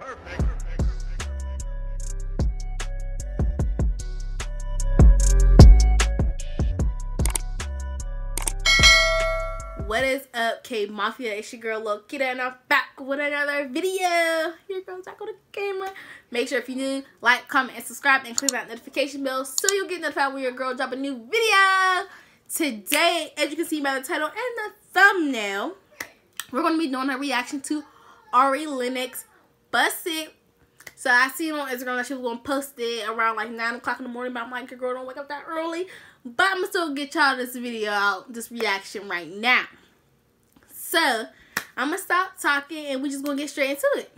Perfect. What is up, K Mafia? It's your girl Lil Kita, and I'm back with another video. Your girl's back on the camera. Make sure if you're new, like, comment, and subscribe, and click that notification bell so you'll get notified when your girl drop a new video. Today, as you can see by the title and the thumbnail, we're going to be doing a reaction to Ari Lennox Bussit. So I seen on Instagram that she was to post it around like 9 o'clock in the morning, but I'm like, girl don't wake up that early. But I'm going to still get y'all this video out, this reaction right now. So, I'm going to stop talking and we're just to get straight into it.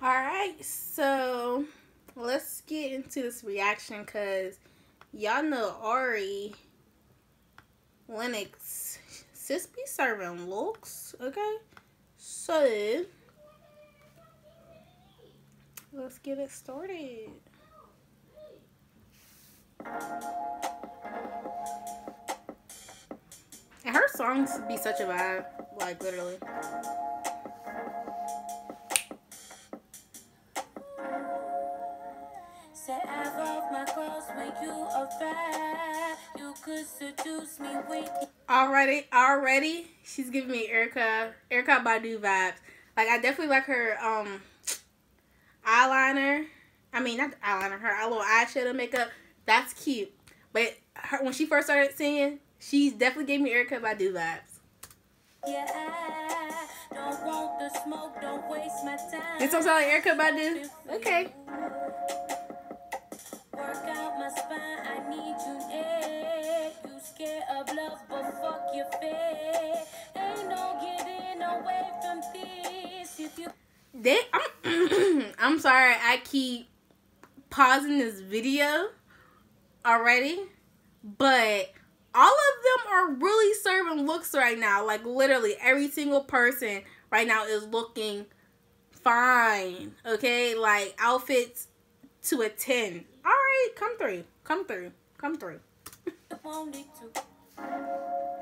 Alright, so let's get into this reaction because y'all know Ari Lennox sis be serving looks, okay? So, let's get it started. And her songs be such a vibe, like literally. Said I love my clothes when you arrive. You could seduce me with Already, already, she's giving me Erykah, Erykah Badu vibes. Like I definitely like her um. I mean, not the eyeliner, her little eyeshadow makeup. That's cute. But her, when she first started singing, she definitely gave me Erykah Badu vibes. Yeah, don't want the smoke, don't waste my time. This sound like Erykah Badu? Okay. Work out my spine, I need you near. You scared of love, but fuck your fear. Ain't no getting away from this. If you They, I'm, I'm sorry, I keep pausing this video already, but all of them are really serving looks right now. Like literally, every single person right now is looking fine. Okay, like outfits to a ten. All right, come through, come through, come through.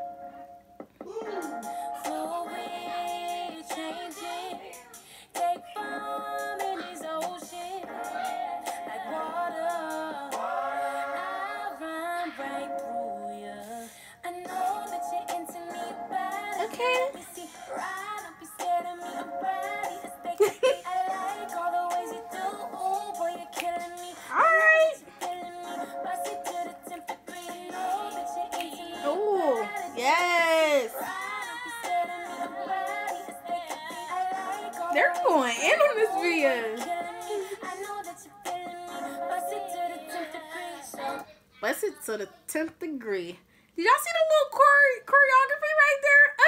they're going in on this video. Bust it to the tenth degree. Did y'all see the little chore- choreography right there?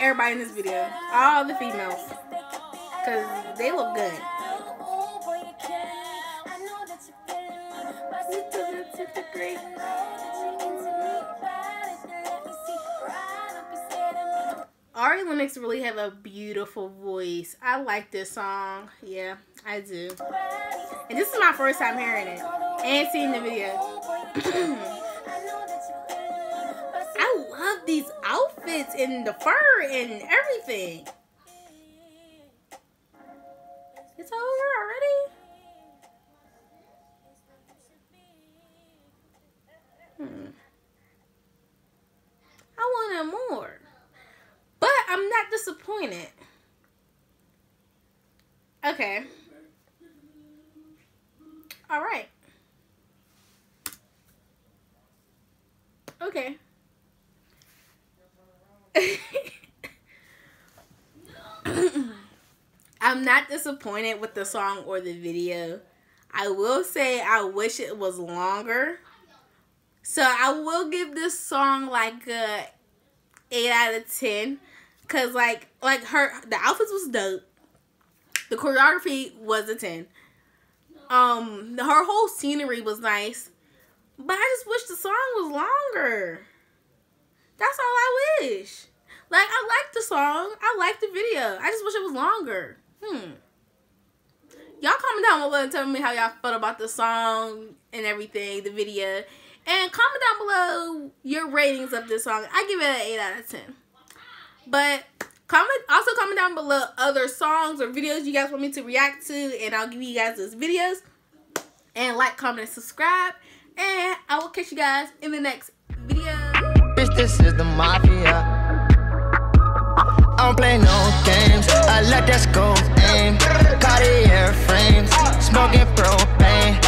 everybody in this video. All the females. Because they look good. Ari Lennox really have a beautiful voice. I like this song. Yeah, I do. And this is my first time hearing it and seeing the video. Love these outfits and the fur and everything. It's over already? Hmm. I wanted more. But I'm not disappointed. Okay. All right. Okay. I'm not disappointed with the song or the video. I will say I wish it was longer. So I will give this song like a 8 out of 10 cuz like like her the outfits was dope. The choreography was a ten. Um, her whole scenery was nice, but I just wish the song was longer. That's all I wish. Like I like the song, I like the video. I just wish it was longer. Hmm. Y'all comment down below and tell me how y'all felt about the song and everything, the video. And comment down below your ratings of this song. I give it an 8 out of 10. But comment also comment down below other songs or videos you guys want me to react to and I'll give you guys those videos. And like, comment, and subscribe. And I will catch you guys in the next video. Bitch, this is the mafia. I don't play no games. I let that go aim. Cartier frames, smoking propane.